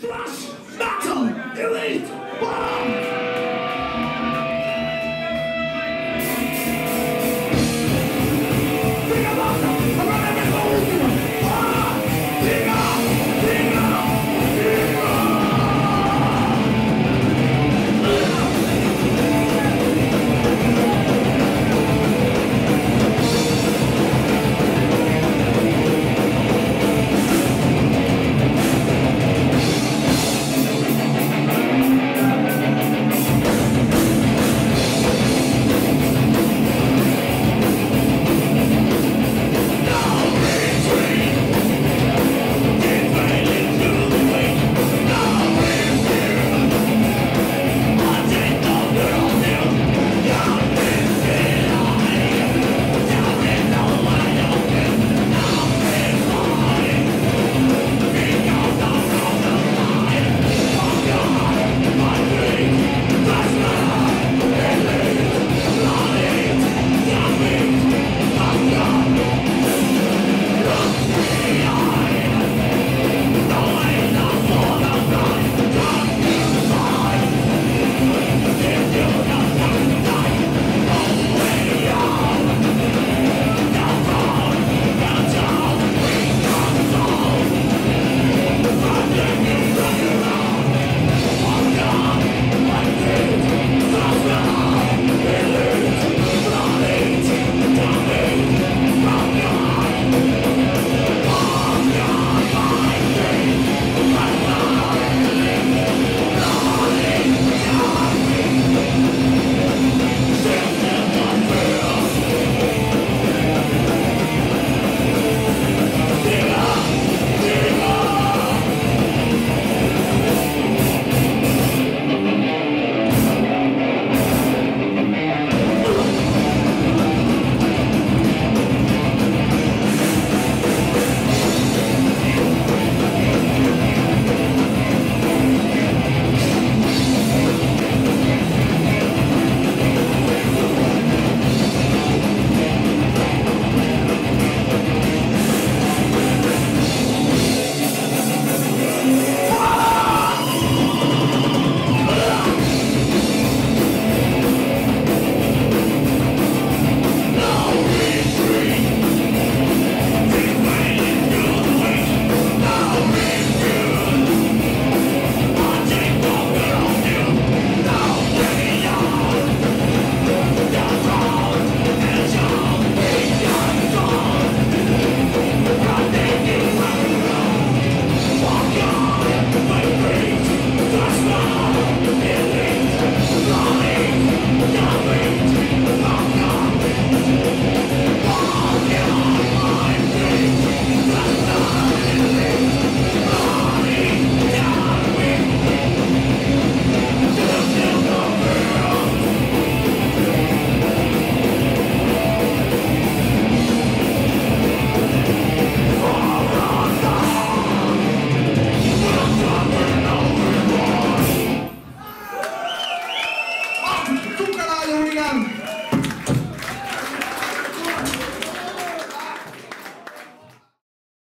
Thrash Metal Elite Bomb!